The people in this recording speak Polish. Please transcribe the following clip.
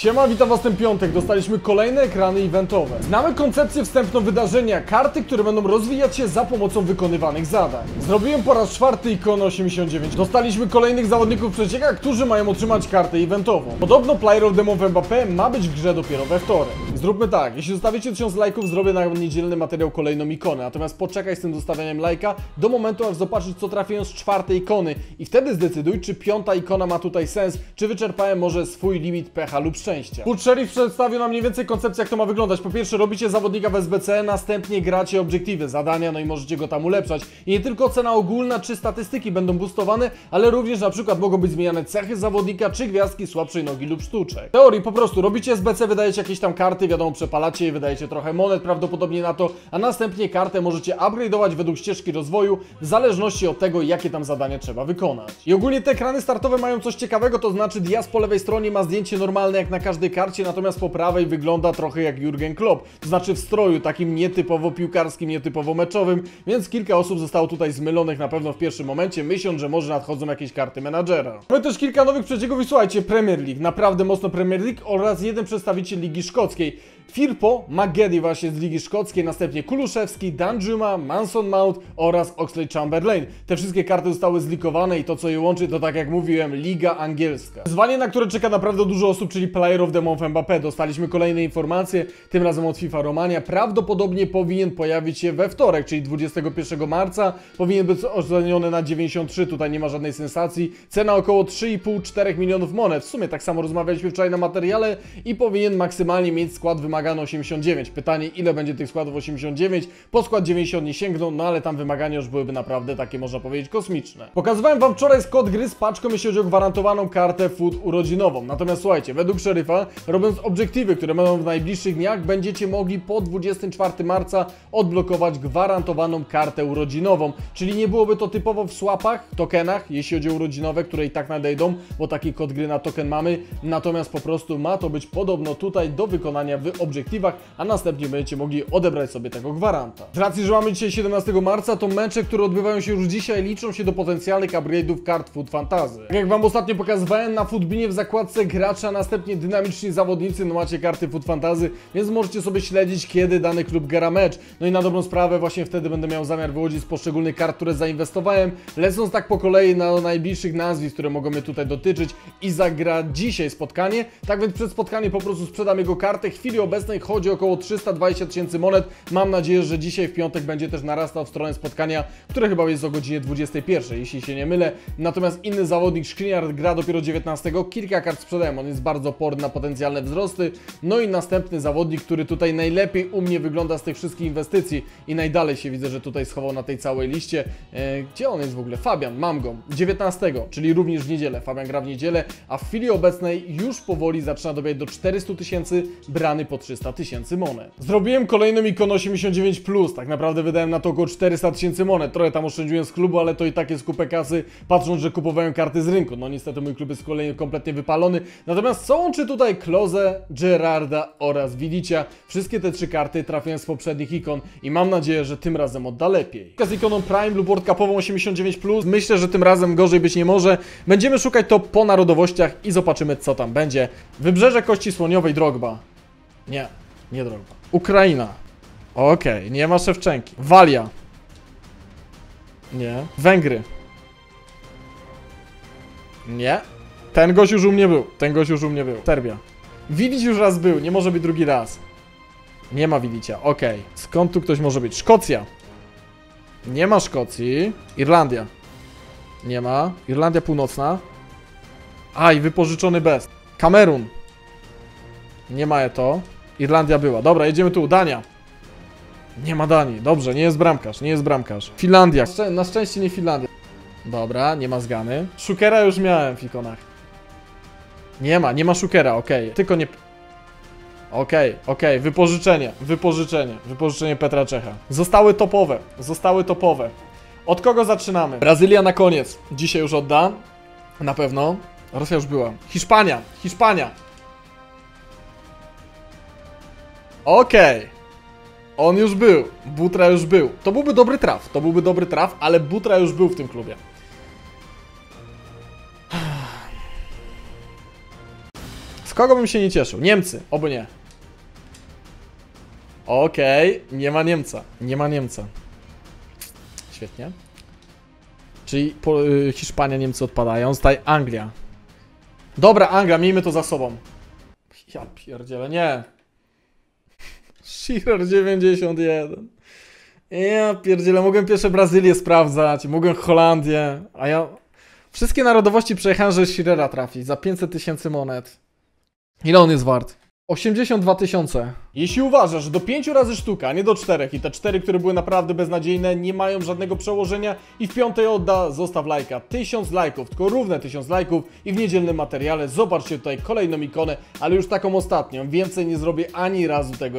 Siema, witam was ten piątek. Dostaliśmy kolejne ekrany eventowe. Znamy koncepcję wstępną wydarzenia, karty, które będą rozwijać się za pomocą wykonywanych zadań. Zrobiłem po raz czwarty ikon 89. Dostaliśmy kolejnych zawodników przecieka, którzy mają otrzymać kartę eventową. Podobno Player of the Month Mbappé ma być w grze dopiero we wtorek. Zróbmy tak, jeśli zostawicie 1000 lajków, zrobię na niedzielny materiał kolejną ikonę, natomiast poczekaj z tym zostawianiem lajka do momentu, aż zobaczysz co trafiłem z czwartej ikony i wtedy zdecyduj, czy piąta ikona ma tutaj sens, czy wyczerpałem może swój limit pecha lub szczęścia. Food Sheriff przedstawił nam mniej więcej koncepcję, jak to ma wyglądać. Po pierwsze, robicie zawodnika w SBC, następnie gracie obiektywy, zadania, no i możecie go tam ulepszać. I nie tylko cena ogólna czy statystyki będą boostowane, ale również na przykład mogą być zmieniane cechy zawodnika, czy gwiazdki słabszej nogi lub sztuczek. W teorii po prostu robicie SBC, wydajecie jakieś tam karty, wiadomo, przepalacie je, wydajecie trochę monet prawdopodobnie na to, a następnie kartę możecie upgrade'ować według ścieżki rozwoju, w zależności od tego, jakie tam zadania trzeba wykonać. I ogólnie te ekrany startowe mają coś ciekawego, to znaczy dias po lewej stronie ma zdjęcie normalne jak na każdej karcie, natomiast po prawej wygląda trochę jak Jurgen Klopp, to znaczy w stroju takim nietypowo piłkarskim, nietypowo meczowym, więc kilka osób zostało tutaj zmylonych na pewno w pierwszym momencie, myśląc, że może nadchodzą jakieś karty menadżera. Mamy też kilka nowych przecieków i słuchajcie, Premier League, naprawdę mocno Premier League oraz jeden przedstawiciel Ligi Szkockiej. Firpo, Magedi właśnie z Ligi Szkockiej, następnie Kuluszewski, Danjuma, Manson Mount oraz Oxley Chamberlain. Te wszystkie karty zostały zlikowane i to co je łączy to tak jak mówiłem, Liga Angielska. Wyzwanie, na które czeka naprawdę dużo osób, czyli Player of the Month Mbappé. Dostaliśmy kolejne informacje, tym razem od FIFA Romania. Prawdopodobnie powinien pojawić się we wtorek, czyli 21 marca. Powinien być oceniony na 93, tutaj nie ma żadnej sensacji. Cena około 3,5-4 milionów monet. W sumie tak samo rozmawialiśmy wczoraj na materiale i powinien maksymalnie mieć skład wymagany 89. Pytanie, ile będzie tych składów 89? Po skład 90 nie sięgną, no ale tam wymagania już byłyby naprawdę takie, można powiedzieć, kosmiczne. Pokazywałem wam wczoraj kod gry z paczką, jeśli chodzi o gwarantowaną kartę food urodzinową. Natomiast słuchajcie, według szeryfa, robiąc obiektywy, które będą w najbliższych dniach, będziecie mogli po 24 marca odblokować gwarantowaną kartę urodzinową. Czyli nie byłoby to typowo w swapach, tokenach, jeśli chodzi o urodzinowe, które i tak nadejdą, bo taki kod gry na token mamy. Natomiast po prostu ma to być podobno tutaj do wykonania w obiektywach, a następnie będziecie mogli odebrać sobie tego gwaranta. Z racji, że mamy dzisiaj 17 marca, to mecze, które odbywają się już dzisiaj, liczą się do potencjalnych upgrade'ów kart Food Fantasy. Tak jak Wam ostatnio pokazywałem, na Footbinie w zakładce gracza, następnie dynamiczni zawodnicy, no macie karty Food Fantasy, więc możecie sobie śledzić, kiedy dany klub gra mecz. No i na dobrą sprawę, właśnie wtedy będę miał zamiar wyłodzić z poszczególnych kart, które zainwestowałem, lecąc tak po kolei na najbliższych nazwisk, które mogą mnie tutaj dotyczyć i zagra dzisiaj spotkanie. Tak więc przed spotkaniem po prostu sprzedam jego kartę. W chwili obecnej chodzi około 320 tysięcy monet. Mam nadzieję, że dzisiaj w piątek będzie też narastał w stronę spotkania, które chyba jest o godzinie 21, jeśli się nie mylę. Natomiast inny zawodnik, Skriniar, gra dopiero 19. Kilka kart sprzedałem, on jest bardzo porny na potencjalne wzrosty. No i następny zawodnik, który tutaj najlepiej u mnie wygląda z tych wszystkich inwestycji i najdalej się widzę, że tutaj schował na tej całej liście. E, gdzie on jest w ogóle? Fabian, mam go. 19, czyli również w niedzielę. Fabian gra w niedzielę, a w chwili obecnej już powoli zaczyna dobijać do 400 tysięcy, brany po 300 tysięcy monet. Zrobiłem kolejną ikonę 89+, tak naprawdę wydałem na to około 400 tysięcy monet. Trochę tam oszczędziłem z klubu, ale to i tak jest kupę kasy, patrząc, że kupowałem karty z rynku. No niestety mój klub jest kolejny kompletnie wypalony. Natomiast co łączy tutaj Kloze, Gerarda oraz Widicia? Wszystkie te trzy karty trafiłem z poprzednich ikon i mam nadzieję, że tym razem odda lepiej. Z ikoną Prime lub World Cupową 89+, myślę, że tym razem gorzej być nie może. Będziemy szukać to po narodowościach i zobaczymy co tam będzie. Wybrzeże Kości Słoniowej Drogba. Nie, nie Drogba. Ukraina. Okej, nie ma Szewczenki. Walia. Nie. Węgry. Nie. Ten gość już u mnie był. Ten gość już u mnie był. Serbia. Widzić już raz był, nie może być drugi raz. Nie ma Widicia, okej. Skąd tu ktoś może być? Szkocja. Nie ma Szkocji. Irlandia. Nie ma. Irlandia Północna. A, i wypożyczony bez. Kamerun. Nie ma to. Irlandia była. Dobra, jedziemy tu. Dania. Nie ma Danii. Dobrze, nie jest bramkarz, nie jest bramkarz. Finlandia. Szczę- Na szczęście nie Finlandia. Dobra, nie ma zgany. Szukera już miałem w ikonach. Nie ma, nie ma Szukera, okej. Tylko nie... Okej, okej, wypożyczenie, wypożyczenie, wypożyczenie Petra Czecha. Zostały topowe, zostały topowe. Od kogo zaczynamy? Brazylia na koniec. Dzisiaj już odda. Na pewno. Rosja już była. Hiszpania, Hiszpania. Okej. On już był. Butra już był. To byłby dobry traf. To byłby dobry traf, ale Butra już był w tym klubie. W kogo bym się nie cieszył? Niemcy, oby nie. Okej, nie ma Niemca. Nie ma Niemca. Świetnie. Czyli y, Hiszpania, Niemcy odpadają. Zostaje Anglia. Dobra, Anglia, miejmy to za sobą. Ja pierdzielę, nie. Shearer 91. Ja pierdzielę, mogłem pierwsze Brazylię sprawdzać, mogłem Holandię, a ja... Wszystkie narodowości przejechałem, że Shearera trafi za 500 tysięcy monet. Ile on jest wart? 82 tysiące. Jeśli uważasz, że do 5 razy sztuka, a nie do 4 i te 4, które były naprawdę beznadziejne, nie mają żadnego przełożenia i w piątej odda, zostaw lajka. 1000 lajków, tylko równe 1000 lajków i w niedzielnym materiale zobaczcie tutaj kolejną ikonę, ale już taką ostatnią. Więcej nie zrobię ani razu tego.